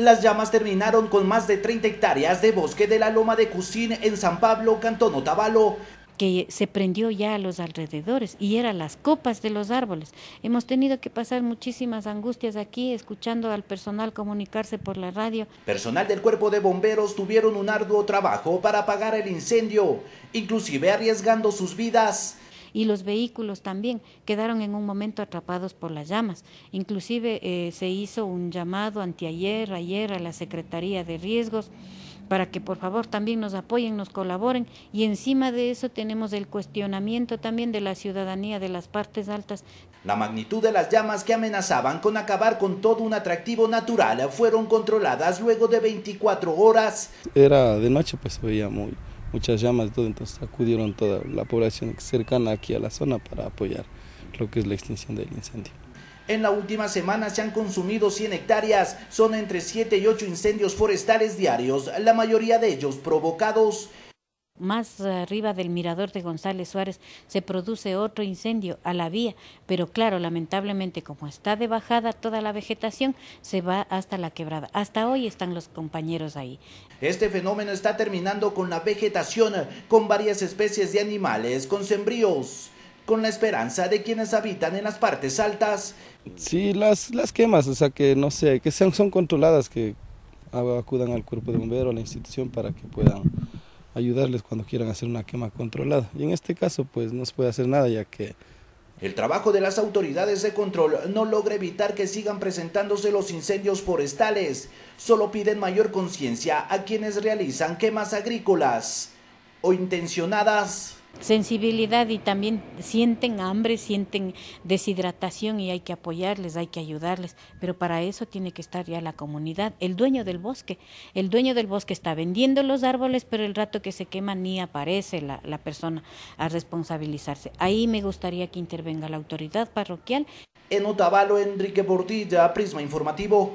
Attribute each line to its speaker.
Speaker 1: Las llamas terminaron con más de 30 hectáreas de bosque de la Loma de Cusín en San Pablo, Cantón Otavalo,
Speaker 2: que se prendió ya a los alrededores y eran las copas de los árboles. Hemos tenido que pasar muchísimas angustias aquí escuchando al personal comunicarse por la radio.
Speaker 1: Personal del cuerpo de bomberos tuvieron un arduo trabajo para apagar el incendio, inclusive arriesgando sus vidas
Speaker 2: y los vehículos también quedaron en un momento atrapados por las llamas. Inclusive eh, se hizo un llamado anteayer, ayer a la Secretaría de Riesgos para que por favor también nos apoyen, nos colaboren y encima de eso tenemos el cuestionamiento también de la ciudadanía de las partes altas.
Speaker 1: La magnitud de las llamas que amenazaban con acabar con todo un atractivo natural fueron controladas luego de 24 horas.
Speaker 3: Era de noche pues veía muy, muchas llamas y todo, entonces acudieron toda la población cercana aquí a la zona para apoyar lo que es la extinción del incendio.
Speaker 1: En la última semana se han consumido 100 hectáreas, son entre 7 y 8 incendios forestales diarios, la mayoría de ellos provocados
Speaker 2: más arriba del mirador de González Suárez se produce otro incendio a la vía, pero claro, lamentablemente como está de bajada toda la vegetación, se va hasta la quebrada. Hasta hoy están los compañeros ahí.
Speaker 1: Este fenómeno está terminando con la vegetación, con varias especies de animales, con sembríos, con la esperanza de quienes habitan en las partes altas.
Speaker 3: Sí, las, las quemas, o sea que no sé, que sean, son controladas, que acudan al cuerpo de bomberos, a la institución para que puedan ayudarles cuando quieran hacer una quema controlada. Y en este caso pues no se puede hacer nada ya que...
Speaker 1: El trabajo de las autoridades de control no logra evitar que sigan presentándose los incendios forestales, solo piden mayor conciencia a quienes realizan quemas agrícolas o intencionadas
Speaker 2: sensibilidad y también sienten hambre, sienten deshidratación y hay que apoyarles, hay que ayudarles, pero para eso tiene que estar ya la comunidad, el dueño del bosque. El dueño del bosque está vendiendo los árboles, pero el rato que se quema ni aparece la, la persona a responsabilizarse. Ahí me gustaría que intervenga la autoridad parroquial.
Speaker 1: En Otavalo, Enrique Bordilla, Prisma Informativo.